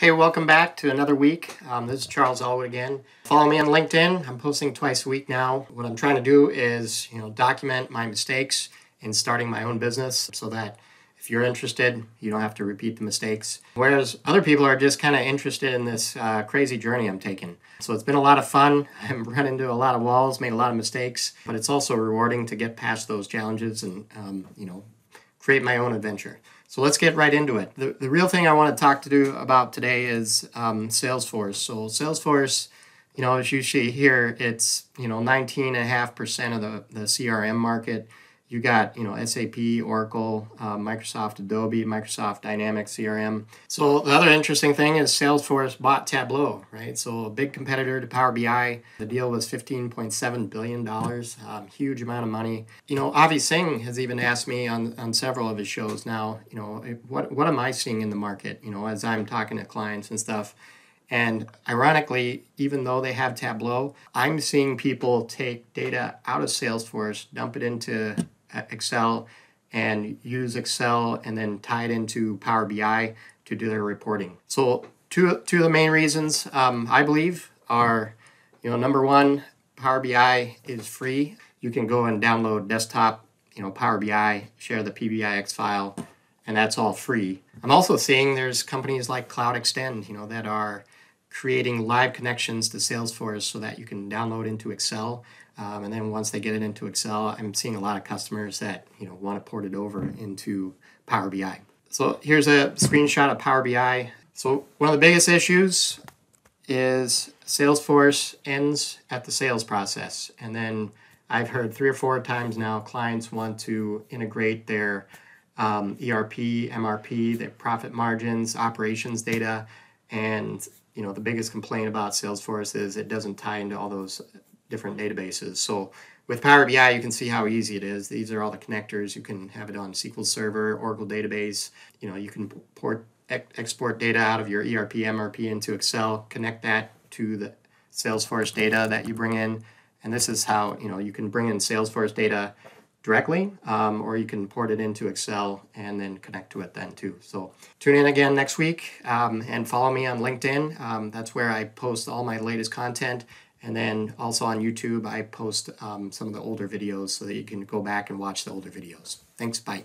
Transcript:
Hey, welcome back to another week. Um, this is Charles Elwood again. Follow me on LinkedIn. I'm posting twice a week now. What I'm trying to do is, you know, document my mistakes in starting my own business so that if you're interested, you don't have to repeat the mistakes. Whereas other people are just kind of interested in this uh, crazy journey I'm taking. So it's been a lot of fun. I've run into a lot of walls, made a lot of mistakes, but it's also rewarding to get past those challenges and, um, you know, create my own adventure. So let's get right into it. The, the real thing I want to talk to do about today is um, Salesforce. So Salesforce, you know, as you see here, it's, you know, 19.5% of the, the CRM market you got you know SAP, Oracle, uh, Microsoft Adobe, Microsoft Dynamics CRM. So the other interesting thing is Salesforce bought Tableau, right? So a big competitor to Power BI. The deal was 15.7 billion dollars, um, huge amount of money. You know, Avi Singh has even asked me on on several of his shows now. You know, what what am I seeing in the market? You know, as I'm talking to clients and stuff. And ironically, even though they have Tableau, I'm seeing people take data out of Salesforce, dump it into Excel and use Excel and then tie it into Power BI to do their reporting. So two, two of the main reasons um, I believe are, you know, number one, Power BI is free. You can go and download desktop, you know, Power BI, share the PBIX file, and that's all free. I'm also seeing there's companies like Cloud Extend, you know, that are creating live connections to Salesforce so that you can download into Excel. Um, and then once they get it into Excel, I'm seeing a lot of customers that you know want to port it over into Power BI. So here's a screenshot of Power BI. So one of the biggest issues is Salesforce ends at the sales process. And then I've heard three or four times now clients want to integrate their um, ERP, MRP, their profit margins, operations data, and you know the biggest complaint about Salesforce is it doesn't tie into all those different databases. So with Power BI, you can see how easy it is. These are all the connectors. You can have it on SQL Server, Oracle database. You know, you can port export data out of your ERP, MRP into Excel, connect that to the Salesforce data that you bring in. And this is how, you know, you can bring in Salesforce data directly, um, or you can port it into Excel and then connect to it then too. So tune in again next week um, and follow me on LinkedIn. Um, that's where I post all my latest content. And then also on YouTube, I post um, some of the older videos so that you can go back and watch the older videos. Thanks, bye.